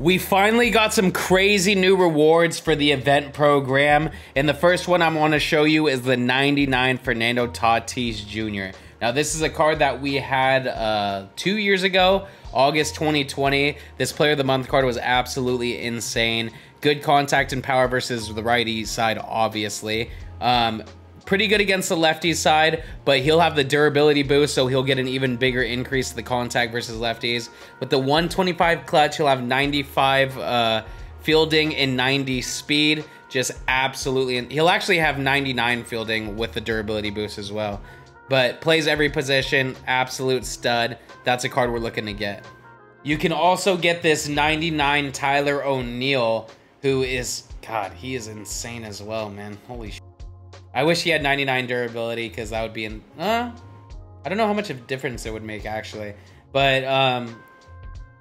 We finally got some crazy new rewards for the event program. And the first one I want to show you is the 99 Fernando Tatis Jr. Now, this is a card that we had uh, two years ago, August 2020. This Player of the Month card was absolutely insane. Good contact and power versus the righty side, obviously. Um, pretty good against the lefty side, but he'll have the durability boost, so he'll get an even bigger increase to the contact versus lefties. With the 125 clutch, he'll have 95 uh, fielding and 90 speed. Just absolutely, he'll actually have 99 fielding with the durability boost as well. But plays every position, absolute stud. That's a card we're looking to get. You can also get this 99 Tyler O'Neill, who is, God, he is insane as well, man. Holy shit. I wish he had 99 durability because that would be in. Uh, I don't know how much of a difference it would make actually, but um,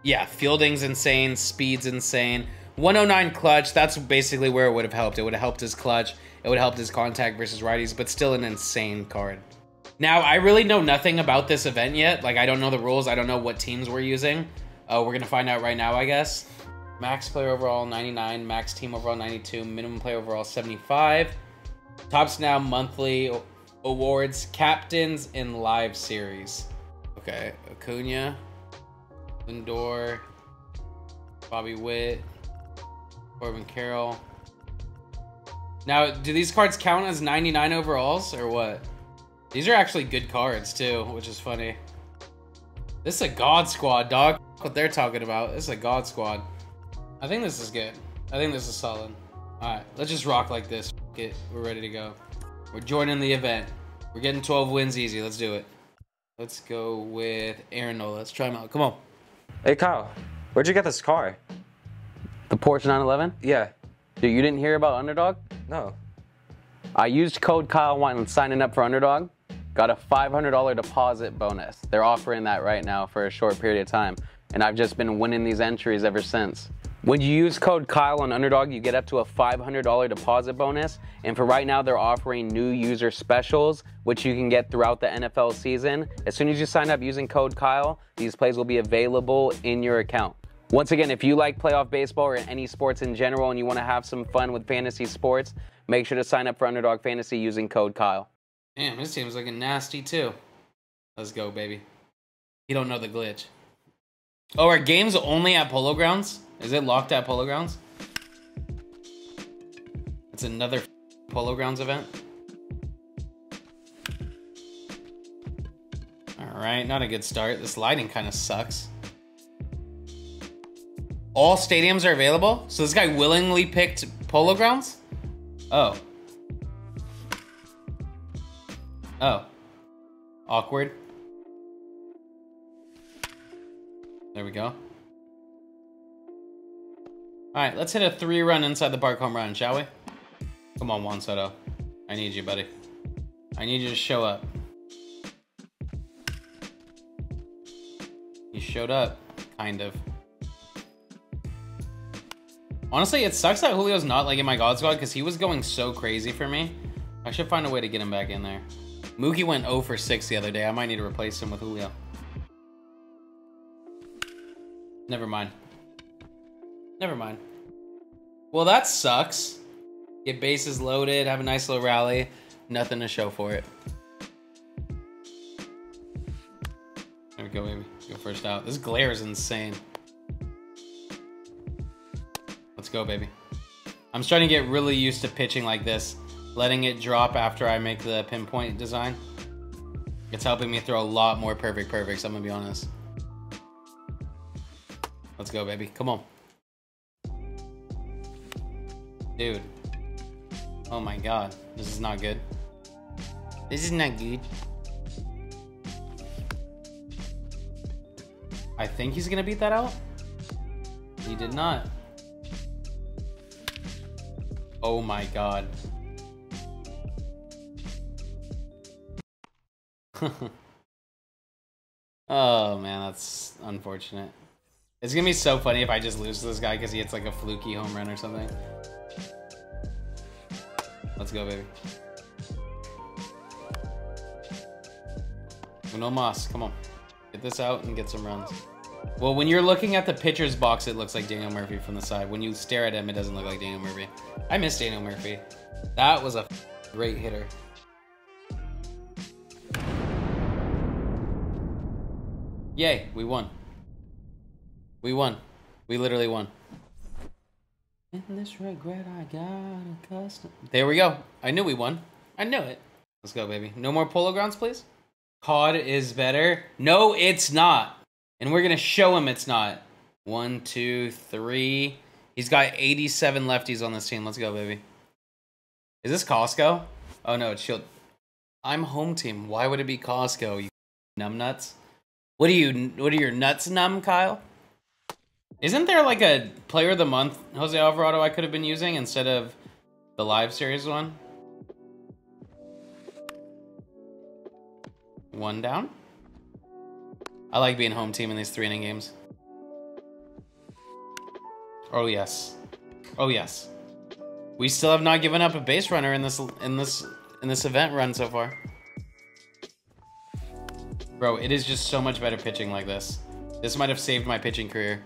yeah, fielding's insane, speed's insane. 109 clutch. That's basically where it would have helped. It would have helped his clutch. It would have helped his contact versus righties, but still an insane card. Now, I really know nothing about this event yet. Like, I don't know the rules. I don't know what teams we're using. Uh, we're going to find out right now, I guess. Max player overall 99, max team overall 92, minimum player overall 75. Topps Now monthly awards, captains in live series. Okay, Acuna, Lindor, Bobby Witt, Corbin Carroll. Now, do these cards count as 99 overalls or what? These are actually good cards too, which is funny. This is a God Squad, dog. What they're talking about. This is a God Squad. I think this is good. I think this is solid. Alright, let's just rock like this. Get, we're ready to go. We're joining the event. We're getting 12 wins easy. Let's do it. Let's go with Aaron Nola. Let's try him out. Come on. Hey, Kyle. Where'd you get this car? The Porsche 911? Yeah. Dude, you didn't hear about Underdog? No. I used code Kyle when signing up for Underdog. Got a $500 deposit bonus. They're offering that right now for a short period of time. And I've just been winning these entries ever since. When you use code Kyle on Underdog, you get up to a $500 deposit bonus. And for right now, they're offering new user specials, which you can get throughout the NFL season. As soon as you sign up using code Kyle, these plays will be available in your account. Once again, if you like playoff baseball or any sports in general and you want to have some fun with fantasy sports, make sure to sign up for Underdog Fantasy using code Kyle. Damn, this team's looking nasty too. Let's go, baby. You don't know the glitch. Oh, are games only at Polo Grounds? Is it locked at Polo Grounds? It's another Polo Grounds event. All right, not a good start. This lighting kind of sucks. All stadiums are available? So this guy willingly picked Polo Grounds? Oh. Oh. Awkward. There we go. All right, let's hit a three run inside the park home run, shall we? Come on, Juan Soto. I need you, buddy. I need you to show up. You showed up, kind of. Honestly, it sucks that Julio's not like in my God Squad because he was going so crazy for me. I should find a way to get him back in there. Mookie went 0 for 6 the other day. I might need to replace him with Julio. Never mind. Never mind. Well, that sucks. Get bases loaded, have a nice little rally. Nothing to show for it. There we go, baby. Go first out. This glare is insane. Let's go, baby. I'm starting to get really used to pitching like this. Letting it drop after I make the pinpoint design. It's helping me throw a lot more perfect perfects, I'm gonna be honest. Let's go, baby. Come on. Dude. Oh my god. This is not good. This is not good. I think he's gonna beat that out. He did not. Oh my god. oh man, that's unfortunate. It's gonna be so funny if I just lose to this guy because he hits like a fluky home run or something. Let's go, baby. No mas, come on. Get this out and get some runs. Well, when you're looking at the pitcher's box, it looks like Daniel Murphy from the side. When you stare at him, it doesn't look like Daniel Murphy. I miss Daniel Murphy. That was a great hitter. Yay, we won. We won. We literally won. In this regret, I got accustomed. There we go. I knew we won. I knew it. Let's go, baby. No more polo grounds, please. COD is better. No, it's not. And we're going to show him it's not. One, two, three. He's got 87 lefties on this team. Let's go, baby. Is this Costco? Oh, no, it's Shield. I'm home team. Why would it be Costco, you numbnuts? What are you, what are your nuts numb, Kyle? Isn't there like a player of the month, Jose Alvarado, I could have been using instead of the live series one? One down. I like being home team in these three inning games. Oh yes. Oh yes. We still have not given up a base runner in this in this in this event run so far. Bro, it is just so much better pitching like this. This might have saved my pitching career.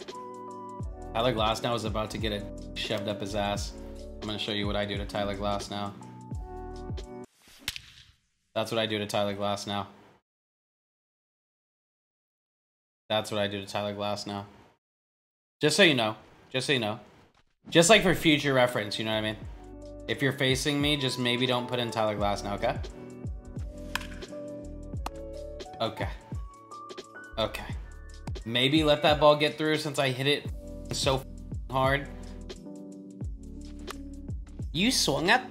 Tyler Glasnow is about to get it shoved up his ass. I'm gonna show you what I do to Tyler Glasnow. That's what I do to Tyler Glasnow. That's what I do to Tyler Glasnow. Just so you know. Just so you know. Just like for future reference, you know what I mean? If you're facing me, just maybe don't put in Tyler Glasnow, okay? Okay. Okay. Maybe let that ball get through since I hit it so hard. You swung at?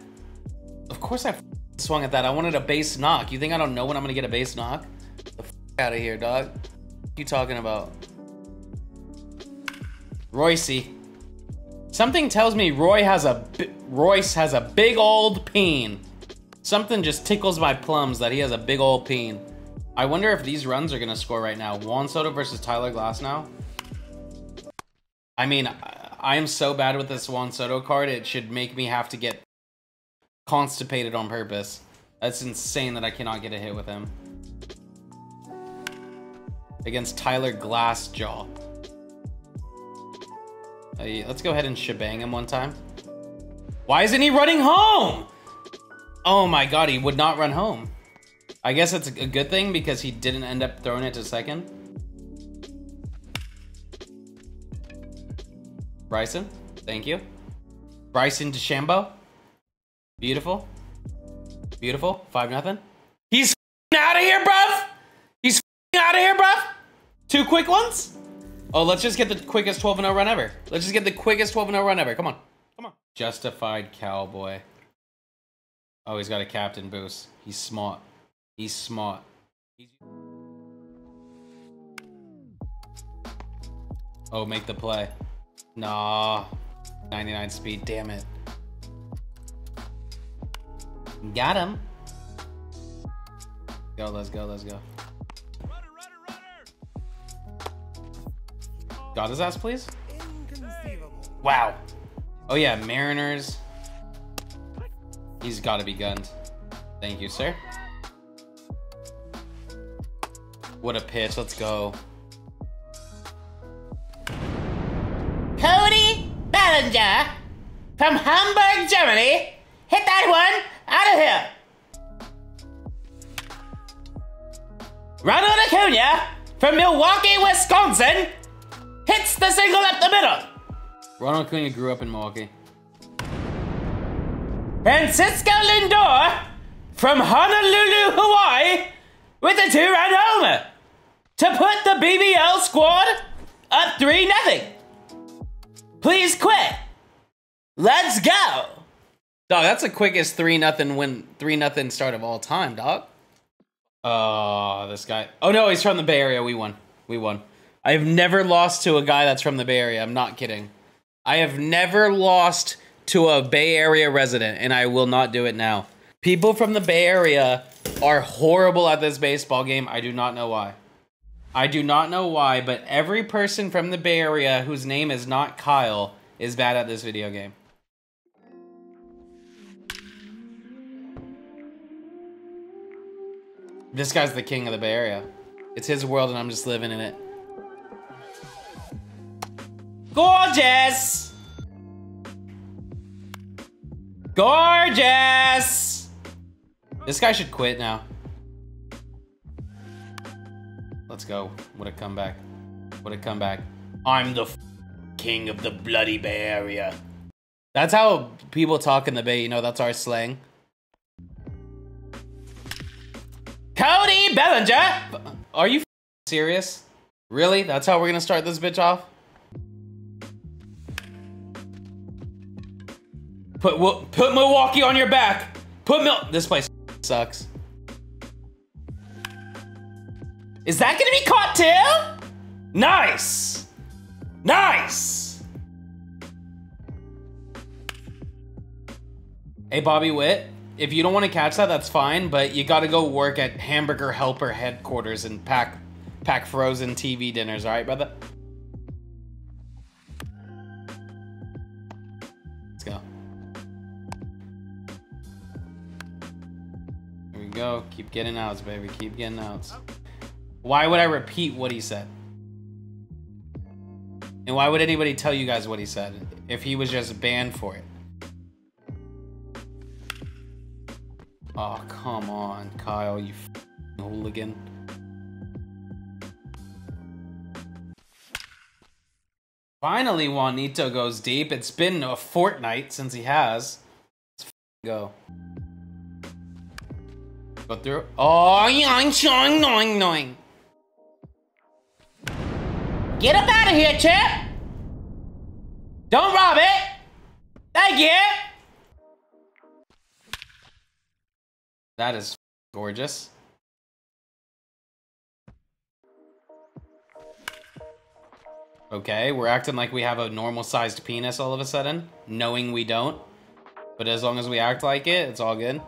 Of course I swung at that. I wanted a base knock. You think I don't know when I'm gonna get a base knock? The out of here, dog. You talking about? Royce. Something tells me Roy has a Royce has a big old peen. Something just tickles my plums that he has a big old peen. I wonder if these runs are gonna score right now. Juan Soto versus Tyler Glasnow. I mean, I am so bad with this Juan Soto card, it should make me have to get constipated on purpose. That's insane that I cannot get a hit with him. Against Tyler Glassjaw. Hey, let's go ahead and shebang him one time. Why isn't he running home? Oh my god, he would not run home. I guess it's a good thing because he didn't end up throwing it to second. Bryson, thank you. Bryson DeChambeau. Beautiful. Beautiful. Five nothing. He's out of here, bruv. He's out of here, bruv. Two quick ones. Oh, let's just get the quickest 12 0 run ever. Let's just get the quickest 12 0 run ever. Come on. Come on. Justified cowboy. Oh, he's got a captain boost. He's smart. He's smart. He's... Oh, make the play. Nah. 99 speed, damn it. Got him. Go, let's go, let's go. Runner, runner, runner. Got his ass, please? Wow. Oh yeah, Mariners. He's gotta be gunned. Thank you, sir. What a pitch. Let's go. Cody Bellinger from Hamburg, Germany. Hit that one out of here. Ronald Acuna from Milwaukee, Wisconsin. Hits the single up the middle. Ronald Acuna grew up in Milwaukee. Francisco Lindor from Honolulu, Hawaii with a two-run homer to put the BBL squad up 3 nothing. Please quit. Let's go. Dog, that's the quickest 3 nothing win 3 nothing start of all time, dog. Oh, this guy. Oh no, he's from the Bay Area. We won. We won. I have never lost to a guy that's from the Bay Area. I'm not kidding. I have never lost to a Bay Area resident, and I will not do it now. People from the Bay Area are horrible at this baseball game. I do not know why. I do not know why, but every person from the Bay Area whose name is not Kyle is bad at this video game. This guy's the king of the Bay Area. It's his world and I'm just living in it. Gorgeous! Gorgeous! This guy should quit now. Let's go. What a comeback. What a comeback. I'm the king of the bloody Bay Area. That's how people talk in the Bay, you know, that's our slang. Cody Bellinger! Are you serious? Really? That's how we're gonna start this bitch off? Put put Milwaukee on your back. Put Mil- This place sucks. Is that gonna be caught too? Nice! Nice! Hey, Bobby Witt, if you don't want to catch that, that's fine, but you gotta go work at Hamburger Helper headquarters and pack pack frozen TV dinners, alright, brother? Let's go. Here we go. Keep getting outs, baby. Keep getting outs. Why would I repeat what he said? And why would anybody tell you guys what he said if he was just banned for it? Oh, come on, Kyle, you hooligan. Finally, Juanito goes deep. It's been a fortnight since he has. Let's go. Go through. Oh, yoing, yoing, yoing. Get up out of here, chap! Don't rob it! Thank you! That is gorgeous. Okay, we're acting like we have a normal sized penis all of a sudden, knowing we don't. But as long as we act like it, it's all good. I'm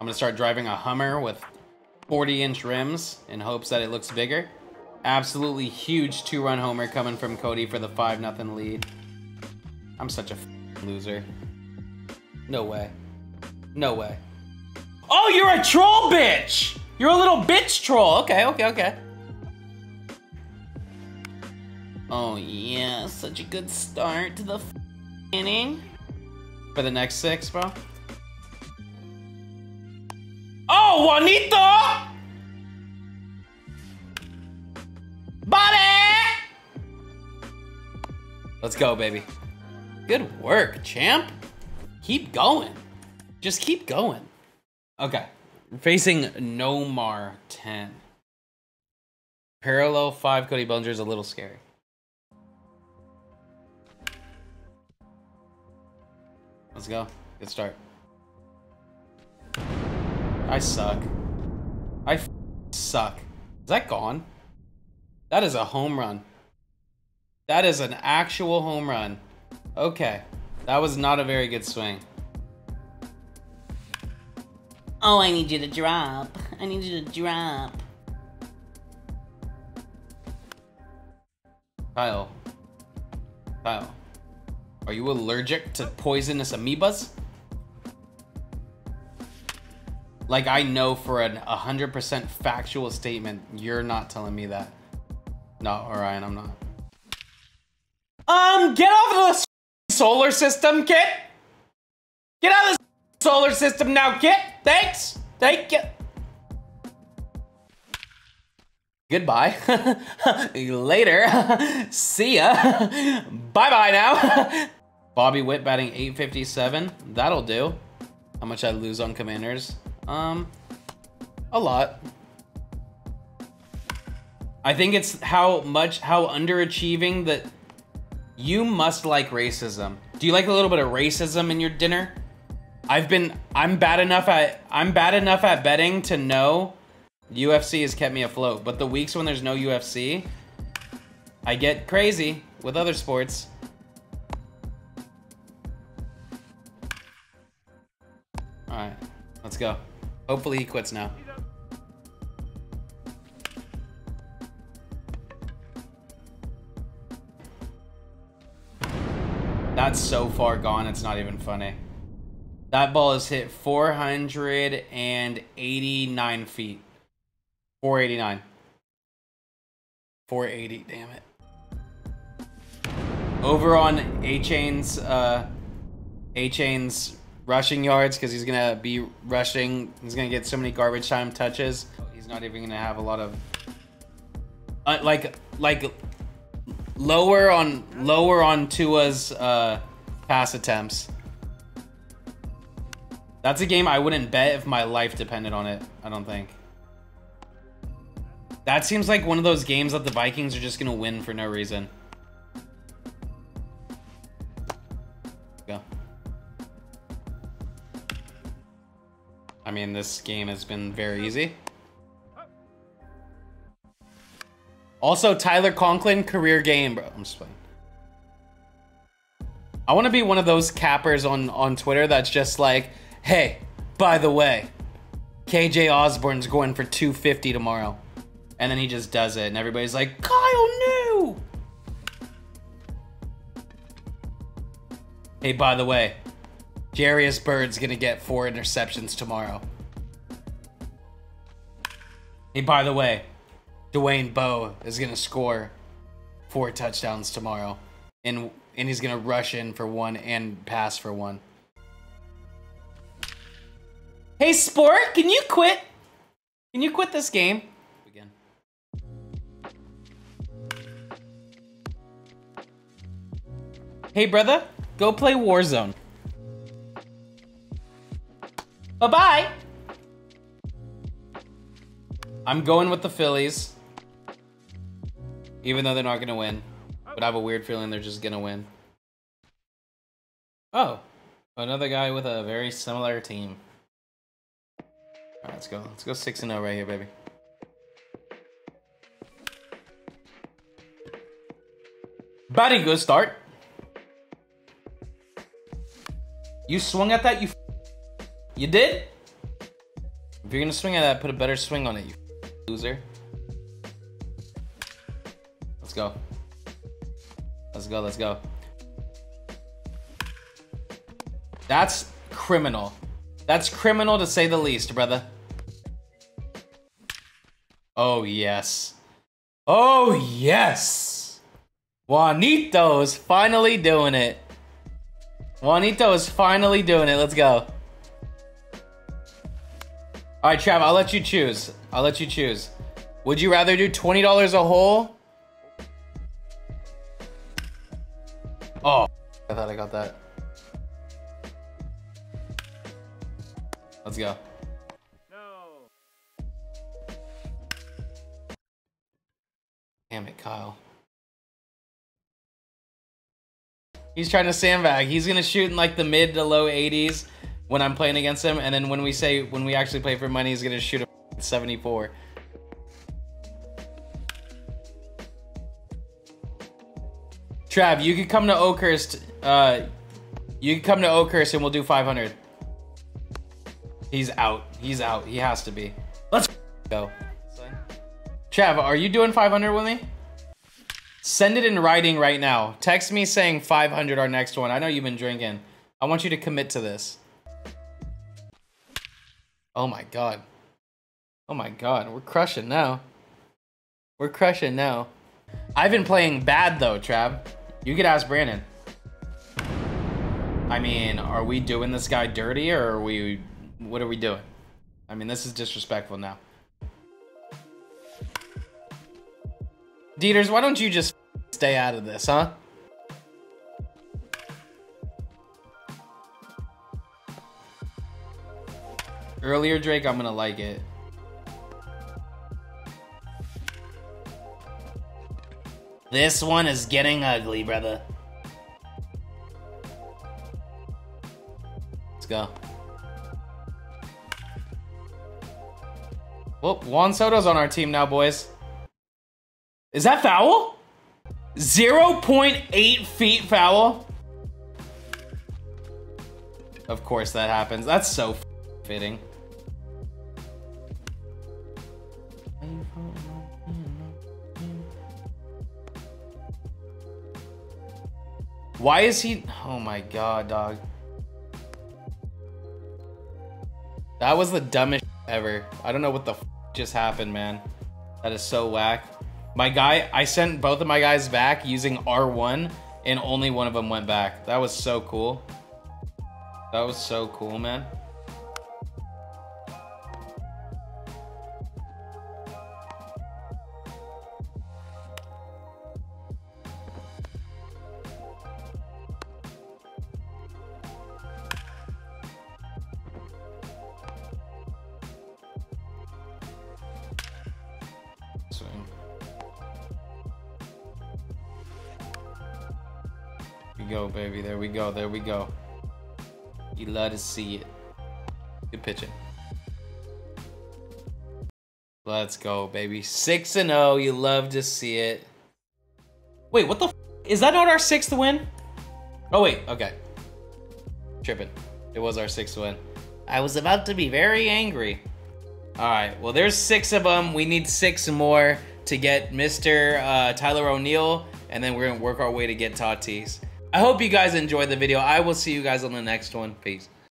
gonna start driving a Hummer with 40 inch rims in hopes that it looks bigger. Absolutely huge two run homer coming from Cody for the 5 nothing lead. I'm such a loser. No way. No way. Oh, you're a troll bitch! You're a little bitch troll. Okay, okay, okay. Oh yeah, such a good start to the inning. For the next six, bro. Oh, Juanito! Let's go, baby. Good work, champ. Keep going. Just keep going. Okay. Facing Nomar 10. Parallel 5 Cody Bellinger is a little scary. Let's go. Good start. I suck. I suck. Is that gone? That is a home run. That is an actual home run. Okay. That was not a very good swing. Oh, I need you to drop. I need you to drop. Kyle. Kyle. Are you allergic to poisonous amoebas? Like I know for an 100% factual statement, you're not telling me that. No, Orion, I'm not. Um, get off of the solar system, kid. Get out of the solar system now, kid. Thanks. Thank you. Goodbye. Later. See ya. Bye-bye now. Bobby Witt batting 857. That'll do. How much I lose on commanders? Um, a lot. I think it's how much, how underachieving that you must like racism. Do you like a little bit of racism in your dinner? I've been, I'm bad enough at, I'm bad enough at betting to know UFC has kept me afloat. But the weeks when there's no UFC, I get crazy with other sports. All right, let's go. Hopefully he quits now. That's so far gone, it's not even funny. That ball has hit 489 feet. 489. 480, damn it. over on Achane's uh, Achane's rushing yards because he's gonna be rushing. He's gonna get so many garbage time touches. He's not even gonna have a lot of uh, like like lower on lower on Tua's uh, pass attempts. That's a game I wouldn't bet if my life depended on it. I don't think. That seems like one of those games that the Vikings are just gonna win for no reason. Go. I mean, this game has been very easy. Also, Tyler Conklin, career game, bro. I'm just playing. I want to be one of those cappers on, on Twitter that's just like, hey, by the way, KJ Osborn's going for 250 tomorrow. And then he just does it, and everybody's like, Kyle knew! Hey, by the way, Jairus Byrd's gonna get four interceptions tomorrow. Hey, by the way, Dwayne Bowe is gonna score four touchdowns tomorrow, and and he's gonna rush in for one and pass for one. Hey, Sport, can you quit? Can you quit this game? Again. Hey, brother, go play Warzone. Bye bye. I'm going with the Phillies. Even though they're not to win. But I have a weird feeling they're just to win. Oh. Another guy with a very similar team. Alright, let's go. Let's go 6 0 right here, baby. Very good start. You swung at that, you. You did? If you're gonna swing at that, put a better swing on it, you loser. Let's go. Let's go, let's go. That's criminal. That's criminal to say the least, brother. Oh, yes. Oh, yes. Juanito is finally doing it. Juanito is finally doing it. Let's go. All right, Trav, I'll let you choose. I'll let you choose. Would you rather do $20 a hole? Oh, I thought I got that. Let's go. No. Damn it, Kyle. He's trying to sandbag. He's gonna shoot in like the mid to low 80s when I'm playing against him, and then when we say when we actually play for money, he's gonna shoot a 74. Trav, you could come to Oakhurst. Uh, you could come to Oakhurst and we'll do 500. He's out. He's out. He has to be. Let's go. Trav, are you doing 500 with me? Send it in writing right now. Text me saying 500 our next one. I know you've been drinking. I want you to commit to this. Oh my god. Oh my god, we're crushing now. We're crushing now. I've been playing bad though, Trav. You could ask Brandon. I mean, are we doing this guy dirty or are we what are we doing? I mean, this is disrespectful now. Dieters, why don't you just stay out of this, huh? Earlier, Drake, I'm gonna like it. This one is getting ugly, brother. Let's go. Well, Juan Soto's on our team now, boys. Is that foul? 0 0.8 feet foul? Of course that happens. That's so fitting. Why is he... Oh my god, dog. That was the dumbest ever. I don't know what the just happened, man. That is so whack. My guy, I sent both of my guys back using R1 and only one of them went back. That was so cool. That was so cool, man. Go, baby. There we go. There we go. You love to see it. Good pitching. Let's go, baby. 6 and 0. You love to see it. Wait, what the Is that not our sixth win? Oh, wait. Okay. Tripping. It was our sixth win. I was about to be very angry. All right. Well, there's six of them. We need six more to get Mr. Uh, Tyler O'Neill, and then we're gonna work our way to get Tatis. I hope you guys enjoyed the video. I will see you guys on the next one. Peace.